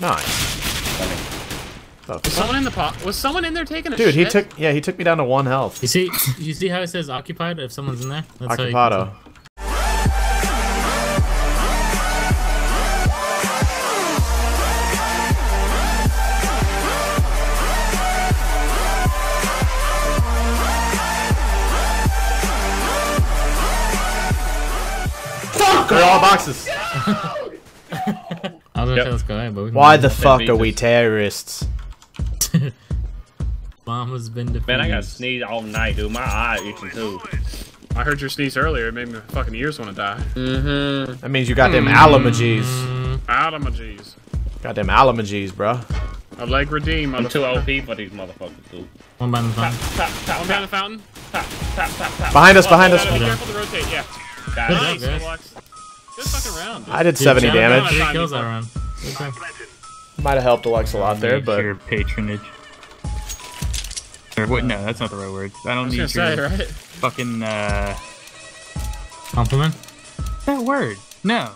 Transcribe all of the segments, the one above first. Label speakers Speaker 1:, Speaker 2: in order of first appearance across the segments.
Speaker 1: Nice. The
Speaker 2: Was someone in the pot? Was someone in there taking a
Speaker 1: Dude,
Speaker 2: shit?
Speaker 1: he took yeah, he took me down to one health.
Speaker 3: You see, you see how it says occupied if someone's in there? That's how you
Speaker 1: Occupado. Fuck! They're all boxes.
Speaker 3: tell. Was gonna
Speaker 4: Yep.
Speaker 3: say let's go ahead, but we
Speaker 1: Why the fuck are we terrorists?
Speaker 3: bomb has been defused?
Speaker 4: Man, I got sneeze all night, dude. My eye itching too.
Speaker 2: I heard your sneeze earlier. It made my fucking ears want to die.
Speaker 4: Mm-hmm.
Speaker 1: That means you got them allergies.
Speaker 2: Out of my G's.
Speaker 1: Got them allergies, bro.
Speaker 2: A leg redeem,
Speaker 4: I'm too
Speaker 2: motherfucker.
Speaker 4: OP for these motherfuckers, dude.
Speaker 3: One by the
Speaker 4: Tap,
Speaker 3: phone.
Speaker 4: tap, tap,
Speaker 2: One down the
Speaker 4: tap,
Speaker 2: fountain.
Speaker 4: tap, tap, tap, tap.
Speaker 1: Behind us, behind us.
Speaker 2: Be careful to rotate, yeah.
Speaker 4: Got
Speaker 3: Good
Speaker 2: Nice, Good fucking round, dude.
Speaker 1: I did
Speaker 3: Dude,
Speaker 1: 70
Speaker 3: shout
Speaker 1: damage.
Speaker 3: Three kills that round. Good job.
Speaker 1: Might have helped Alex a lot there, but
Speaker 5: your patronage. Or what? No, that's not the right word. I
Speaker 2: I
Speaker 5: don't
Speaker 2: was
Speaker 5: need your
Speaker 2: say, right?
Speaker 5: fucking uh
Speaker 3: Compliment.
Speaker 5: that word. No.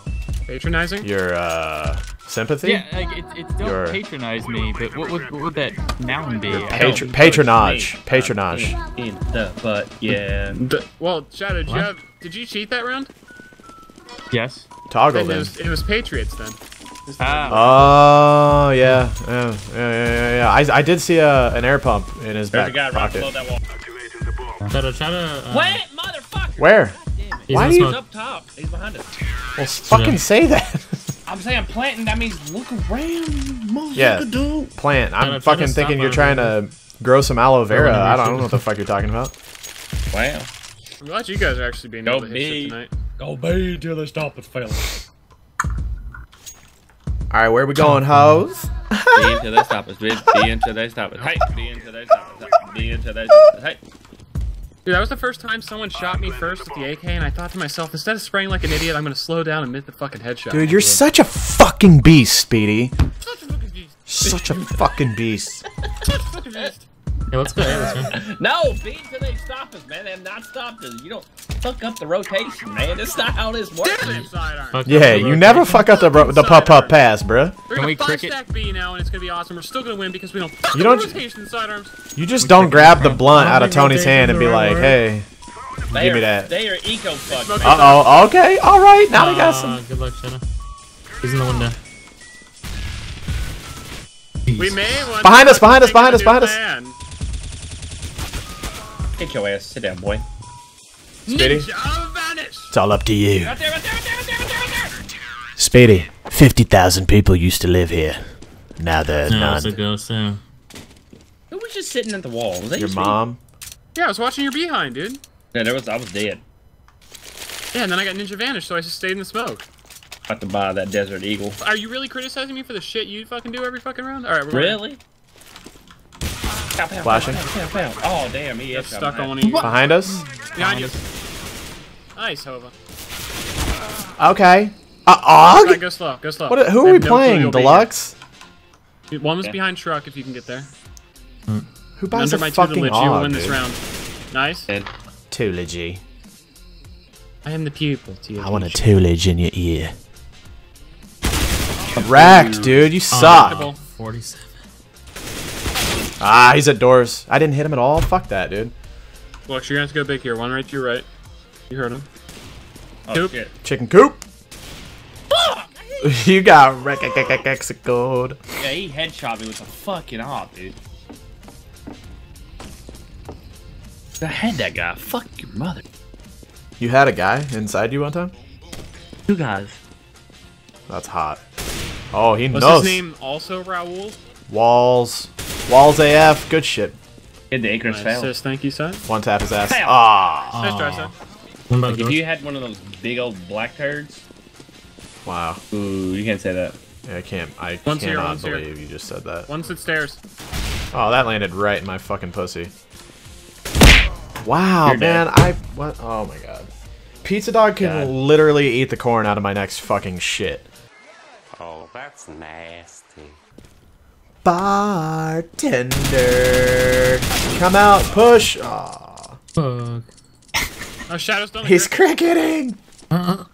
Speaker 2: Patronizing?
Speaker 1: your uh sympathy,
Speaker 5: Yeah, like it, it's don't
Speaker 1: Your-
Speaker 5: patronize me, but what would what would that noun be? I
Speaker 1: patr- patronage, patronage.
Speaker 4: In, in the butt, yeah.
Speaker 2: D- well, Shadow, did you, have, did you cheat that round?
Speaker 5: Yes.
Speaker 1: Toggle
Speaker 2: Then it was, it was Patriots then. This-
Speaker 5: Ah.
Speaker 1: Oh yeah, yeah, yeah, yeah, yeah. yeah. I, I did see a, an air pump in his
Speaker 4: There's a
Speaker 1: back
Speaker 4: guy right below
Speaker 1: pocket.
Speaker 4: that wall.
Speaker 3: Shadow, try to. Uh,
Speaker 4: Wait, motherfucker!
Speaker 1: Where?
Speaker 3: He's
Speaker 1: Why
Speaker 3: in
Speaker 1: do you-
Speaker 4: He's up top. He's behind us.
Speaker 1: Well, fucking say that.
Speaker 4: I'm saying planting, that means look around, motherfucker,
Speaker 1: Yeah.
Speaker 4: dude.
Speaker 1: Plant. I'm
Speaker 3: try to
Speaker 1: fucking thinking you're trying to grow some aloe vera.
Speaker 3: whenever
Speaker 1: I don't, I don't know what the fuck you're talking about.
Speaker 4: Wow.
Speaker 2: I'm glad you guys are actually being
Speaker 4: Go
Speaker 2: able to hit shit tonight.
Speaker 4: Go be till they stop us, fellas.
Speaker 1: All right, where we going, hoes?
Speaker 4: Be until they stop us. Be, be until they stop us. Hey, be until they stop us. Be until they stop us. Hey.
Speaker 2: Dude, that was the first time someone shot me first with the AK, and I thought to myself, instead of spraying like an idiot, I'm gonna slow down and miss the fucking headshot.
Speaker 1: Dude, you're such a fucking beast, Speedy.
Speaker 2: such a fucking beast.
Speaker 1: Such a fucking beast.
Speaker 2: Such a fucking beast.
Speaker 3: Yeah, let's go. Yeah, let's go.
Speaker 4: No, be until they stop us, man. They have not stopped us. You don't fuck up the rotation, man. That's not how this works.
Speaker 2: Damn it,
Speaker 1: Yeah, you never fuck up the ro- the pup pup pass, bruh.
Speaker 2: We're
Speaker 5: Can
Speaker 2: gonna
Speaker 5: we
Speaker 2: five
Speaker 5: cricket-
Speaker 2: stack B now, and it's gonna be awesome. We're still gonna win because we don't fuck
Speaker 1: You don't-
Speaker 2: the rotation sidearms.
Speaker 1: You just don't grab the blunt out of Tony's hand and be like,
Speaker 3: word.
Speaker 1: hey.
Speaker 4: They
Speaker 1: Give me that.
Speaker 4: They are eco fuck.
Speaker 1: Uh oh. Okay. All right. Now we got
Speaker 3: Ah,
Speaker 1: some.
Speaker 3: Good luck, Shadow. He's in the window.
Speaker 2: We may want
Speaker 1: Behind
Speaker 2: to
Speaker 1: us, behind us, behind us,
Speaker 2: new
Speaker 1: behind us.
Speaker 2: plan.
Speaker 4: Get your ass. Sit down, boy.
Speaker 1: Speedy?
Speaker 2: Ninja.
Speaker 1: It's all up to you.
Speaker 4: Right there, right there, right there.
Speaker 1: Speedy. Fifty thousand people used to live here. Now there's
Speaker 3: No, it's a
Speaker 1: none.
Speaker 3: ghost. Yeah.
Speaker 4: Who was just sitting at the wall? Was that
Speaker 1: Your
Speaker 4: you, Speedy?
Speaker 1: mom.
Speaker 2: Yeah, I was watching your behind, dude.
Speaker 4: Yeah, there was. I was dead.
Speaker 2: Yeah, and then I got ninja vanish, so I just stayed in the smoke.
Speaker 4: About to buy that Desert Eagle.
Speaker 2: Are you really criticizing me for the shit you fucking do every fucking round? All right, we're
Speaker 4: Really? Pow, pow,
Speaker 1: Flashing.
Speaker 4: Oh damn, he
Speaker 2: Got
Speaker 4: is
Speaker 2: stuck on one of you.
Speaker 1: Behind us.
Speaker 2: Behind you. Nice, Hova.
Speaker 1: Okay. Uh,
Speaker 2: All right,
Speaker 1: Og.
Speaker 2: go slow, go slow.
Speaker 1: What? Who are we
Speaker 2: no
Speaker 1: playing? Deluxe.
Speaker 2: here. One was
Speaker 4: Okay.
Speaker 2: behind truck, if you can get there.
Speaker 1: Who buys
Speaker 2: Under
Speaker 1: a
Speaker 2: my
Speaker 1: fucking
Speaker 2: tutelage, you will
Speaker 1: Og,
Speaker 2: win this round. Nice.
Speaker 4: Dead.
Speaker 1: Tutelage.
Speaker 2: I am the pupil to you.
Speaker 1: I want a tutelage in your ear. Wrecked, dude. You suck.
Speaker 2: Comfortable.
Speaker 3: 47.
Speaker 1: Ah, he's at doors. I didn't hit him at all. Fuck that, dude.
Speaker 2: Look, you're gonna have to go big here. One right to your right. You heard him.
Speaker 4: Oh
Speaker 2: Nope.
Speaker 4: shit.
Speaker 1: Chicken coop. Fuck! you got wrecked. code.
Speaker 4: Yeah, he headshot me with a fucking op, dude. I had that guy. Fuck your mother.
Speaker 1: You had a guy inside you one time?
Speaker 4: Two guys.
Speaker 1: That's hot. Oh, he
Speaker 2: Was
Speaker 1: knows.
Speaker 2: his name also Raul?
Speaker 1: Walls. Walls AF. Good shit.
Speaker 4: Hit the Icarus
Speaker 2: Nice
Speaker 4: fail.
Speaker 2: assist, thank you, son.
Speaker 1: One tap his ass. Ah.
Speaker 2: Nice try, son.
Speaker 3: One by
Speaker 4: Like if you had one of those big old black turds,
Speaker 1: Wow.
Speaker 4: ooh, you can't say that.
Speaker 1: I can't. I
Speaker 2: One's here,
Speaker 1: cannot
Speaker 2: one's here.
Speaker 1: believe you just said that.
Speaker 2: One sit stairs.
Speaker 1: Oh, that landed right in my fucking pussy. Wow,
Speaker 4: You're
Speaker 1: man.
Speaker 4: dead.
Speaker 1: I what? Oh my god. Pizza dog can
Speaker 4: God.
Speaker 1: literally eat the corn out of my next fucking shit.
Speaker 6: Oh, that's nasty.
Speaker 1: Bartender, come out, push. Aw.
Speaker 3: Fuck.
Speaker 2: Oh, Shadow's done.
Speaker 1: He's cricketing.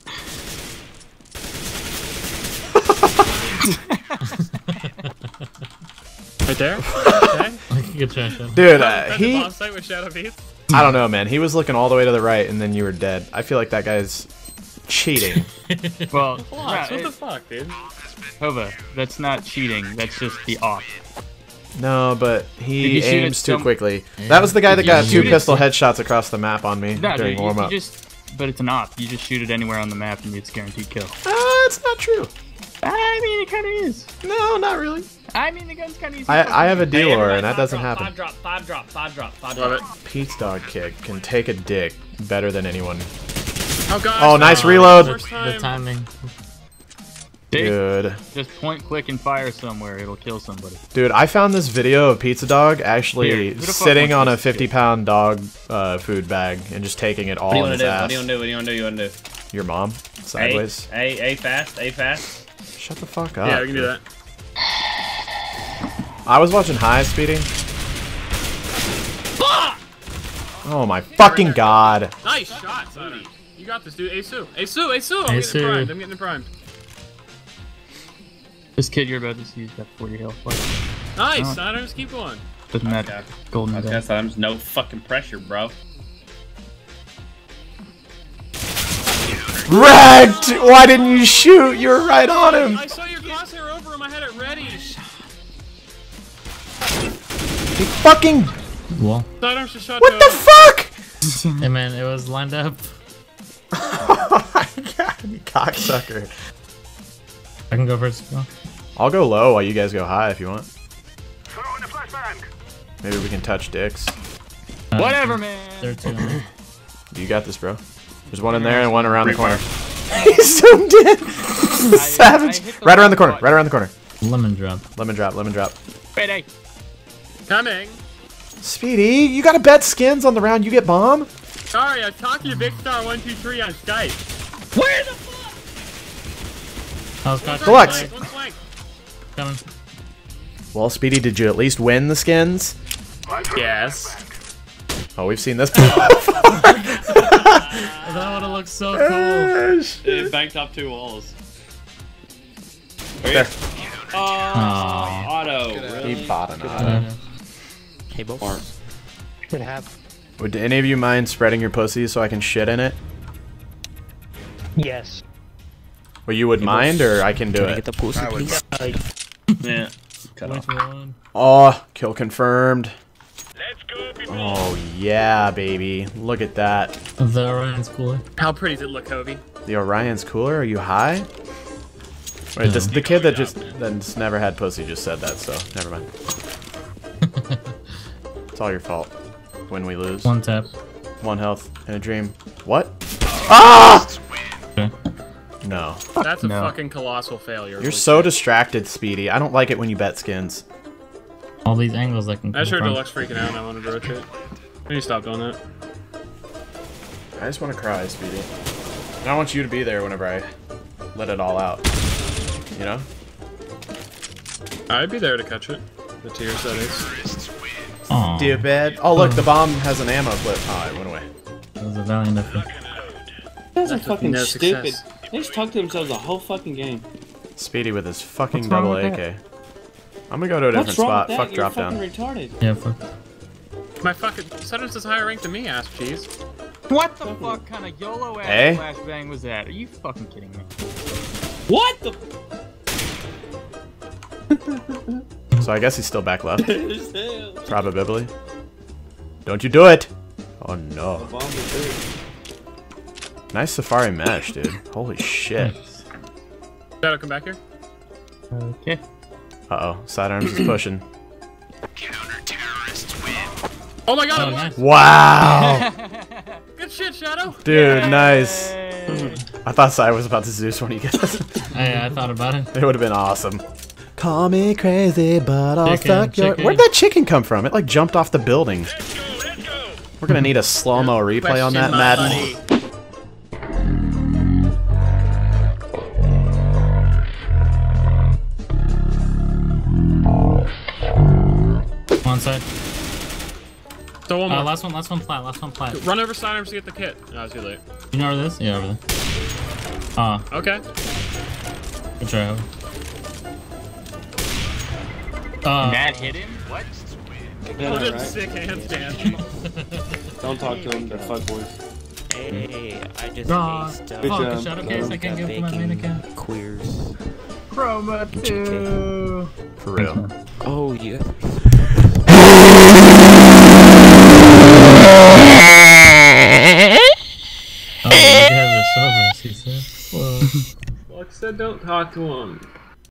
Speaker 2: Right there? Okay.
Speaker 3: Good try, Shadow.
Speaker 1: Dude, uh,
Speaker 2: At the
Speaker 1: he.
Speaker 2: boss fight with Shadow Beast.
Speaker 1: I don't know, man. He was looking all the way to the right, and then you were dead. I feel like that guy's cheating.
Speaker 5: Well,
Speaker 2: What?
Speaker 5: yeah,
Speaker 2: what the fuck, dude?
Speaker 5: Hova, that's not cheating. That's just the off.
Speaker 1: No, but he
Speaker 5: you
Speaker 1: aims too
Speaker 5: some-
Speaker 1: quickly. That was the guy that got two
Speaker 5: shoot it
Speaker 1: pistol headshots across the map on me
Speaker 5: No,
Speaker 1: during
Speaker 5: dude,
Speaker 1: warm up.
Speaker 5: just, but it's an op. You just shoot it anywhere on the map and it's guaranteed kill.
Speaker 1: Uh, it's not true.
Speaker 5: I mean, it kind of is.
Speaker 1: No, not really.
Speaker 5: I mean, the gun's kind of easy.
Speaker 1: I, I have a
Speaker 4: Hey,
Speaker 1: dealer,
Speaker 4: everybody,
Speaker 1: and that doesn't
Speaker 4: drop,
Speaker 1: happen.
Speaker 4: Five drop, five drop, five drop, five
Speaker 2: Love
Speaker 4: drop.
Speaker 2: it.
Speaker 1: Pete's dog kick can take a dick better than anyone.
Speaker 2: Oh god.
Speaker 1: Oh, nice
Speaker 2: uh,
Speaker 1: reload.
Speaker 2: First
Speaker 3: The timing.
Speaker 5: Dude,
Speaker 1: Dude.
Speaker 5: just point, click, and fire somewhere. It'll kill somebody.
Speaker 1: Dude, I found this video of Pizza Dog actually
Speaker 5: who the fuck
Speaker 1: sitting on a 50 pound dog uh, food bag and just taking it all
Speaker 4: What do you
Speaker 1: in
Speaker 4: want to
Speaker 1: his
Speaker 4: do?
Speaker 1: ass.
Speaker 4: What do you want to do? What do you want to do? You want to do?
Speaker 1: Your mom? Sideways?
Speaker 4: A, A, A fast, A fast.
Speaker 1: Shut the fuck up.
Speaker 2: Yeah, we can do that.
Speaker 1: I was watching High Speeding. Oh my fucking god.
Speaker 2: Nice shot, Sonny. You got this, dude. Asu. Asu, Asu. I'm
Speaker 3: Asu.
Speaker 2: getting primed. I'm getting primed.
Speaker 5: This kid you're about to see has got 40 health. Like,
Speaker 2: Nice.
Speaker 5: Oh.
Speaker 2: Sonny, just keep going.
Speaker 5: doesn't matter.
Speaker 4: Okay.
Speaker 5: Golden
Speaker 4: I
Speaker 5: gun.
Speaker 4: guess no fucking pressure, bro.
Speaker 1: Wrecked! Why didn't you shoot? You were right on him.
Speaker 2: I saw your crosshair over him. I had it ready.
Speaker 1: He fucking.
Speaker 3: Well,
Speaker 2: Sidearms just shot
Speaker 1: What the fuck?
Speaker 3: hey man, it was lined up.
Speaker 1: oh my god, you cocksucker.
Speaker 3: I can go first. Go.
Speaker 1: I'll go low while you guys go high if you want. Maybe we can touch dicks.
Speaker 3: Uh,
Speaker 5: Whatever, man.
Speaker 3: Two.
Speaker 1: You got this, bro. There's one in there and one around the corner. He's so dead. Savage.
Speaker 5: I hit the
Speaker 1: Right around the corner. Right around the corner.
Speaker 3: Lemon drop.
Speaker 1: Lemon drop. Lemon drop.
Speaker 5: Wait, hey.
Speaker 2: Coming.
Speaker 1: Speedy, you gotta bet skins on the round you get bomb.
Speaker 2: Sorry, I talked to you, Big Star One Two Three on Skype.
Speaker 4: Where the fuck?
Speaker 3: I was caught.
Speaker 1: Deluxe.
Speaker 2: One flank.
Speaker 3: Coming.
Speaker 1: Well, Speedy, did you at least win the skins?
Speaker 2: Yes.
Speaker 1: Oh, we've seen this. before.
Speaker 3: That would have looked so cool.
Speaker 4: It banked up two walls.
Speaker 1: There.
Speaker 4: Oh,
Speaker 3: Aw.
Speaker 4: auto.
Speaker 1: He bought an auto.
Speaker 7: Hey, both. Good have.
Speaker 1: Would any of you mind spreading your pussy so I can shit in it?
Speaker 7: Yes.
Speaker 1: Well, you would mind, or I can do
Speaker 7: Can I
Speaker 1: it?
Speaker 7: get the pussy, please?
Speaker 4: Yeah. Cut
Speaker 3: which
Speaker 4: off.
Speaker 3: one?
Speaker 1: Oh, kill confirmed. Oh yeah, baby! Look at that.
Speaker 3: The Orion's cooler.
Speaker 2: How pretty does it look, Kobe?
Speaker 1: The Orion's cooler. Are you high? Wait, this, the kid that just that's never had pussy just said that, so never mind. it's all your fault. When we lose,
Speaker 3: One tap.
Speaker 1: one health in a dream. What? Ah!
Speaker 3: Okay.
Speaker 1: No,
Speaker 2: That's a
Speaker 5: no.
Speaker 2: fucking colossal failure.
Speaker 1: you're so distracted, Speedy. I don't like it when you bet skins.
Speaker 3: All these angles I can
Speaker 2: I
Speaker 3: come
Speaker 2: just heard. Deluxe freaking out and I wanted to rotate. I need to stop doing that.
Speaker 1: I just want to cry, Speedy. And I want you to be there whenever I let it all out. You know?
Speaker 2: I'd be there to catch it. The tears, that is.
Speaker 3: Aw,
Speaker 1: Stupid. Oh, look, the bomb has an ammo clip. Oh, it went away.
Speaker 3: that was a valiant effort.
Speaker 4: That's a fucking
Speaker 2: no
Speaker 4: stupid.
Speaker 2: success.
Speaker 4: They just talk to themselves the whole fucking game.
Speaker 1: Speedy with his fucking
Speaker 5: What's
Speaker 1: double
Speaker 5: with
Speaker 1: AK. I'm gonna go to a different
Speaker 4: What's wrong
Speaker 1: spot.
Speaker 4: with that?
Speaker 1: Fuck
Speaker 4: You're
Speaker 1: drop
Speaker 4: fucking
Speaker 1: down.
Speaker 4: retarded.
Speaker 3: Yeah, fuck.
Speaker 2: My fucking Sutton's is higher ranked than me, ass cheese.
Speaker 5: What the fuck kind of YOLO ass
Speaker 1: Eh?
Speaker 5: flashbang was that? Are you fucking kidding me?
Speaker 4: What the
Speaker 1: So I guess he's still back left. Probably. Don't you do it! Oh no. Nice safari mesh, dude. Holy shit.
Speaker 2: Shadow, come back here.
Speaker 5: Okay.
Speaker 1: Uh oh. Sidearms is pushing.
Speaker 2: Oh my god,
Speaker 3: Oh,
Speaker 2: it
Speaker 3: nice.
Speaker 1: Wow!
Speaker 2: Good shit, Shadow!
Speaker 1: Dude, nice. I thought Sai was about to Zeus when he gets.
Speaker 3: I, I thought about it.
Speaker 1: It would have been awesome. Call me crazy, but I'll
Speaker 3: Chicken,
Speaker 1: suck your.
Speaker 3: chicken.
Speaker 1: Where'd that chicken come from? It like jumped off the building. We're gonna need a slow mo replay on that,
Speaker 2: Question, my
Speaker 1: Madden.
Speaker 3: Uh, last one, last one flat, last one flat.
Speaker 2: Run over sidearms to get the kit. No, it's too late.
Speaker 3: You know where this? Yeah, over there. Ah,
Speaker 2: Okay.
Speaker 3: good try. Hope.
Speaker 5: Uh,
Speaker 3: Matt hit him? What?
Speaker 2: Oh, just sick handstand.
Speaker 8: Don't talk to them, they're fuckboys.
Speaker 7: Hey, I just
Speaker 5: Nah.
Speaker 7: aced uh,
Speaker 5: fuck,
Speaker 8: job.
Speaker 5: the shadow case, I can't get up to my main account.
Speaker 7: queers.
Speaker 3: Chroma
Speaker 7: two.
Speaker 1: For real.
Speaker 7: Oh, yeah. Oh.
Speaker 5: oh, you have the silver, he said. Whoa.
Speaker 2: Luck said don't talk to him.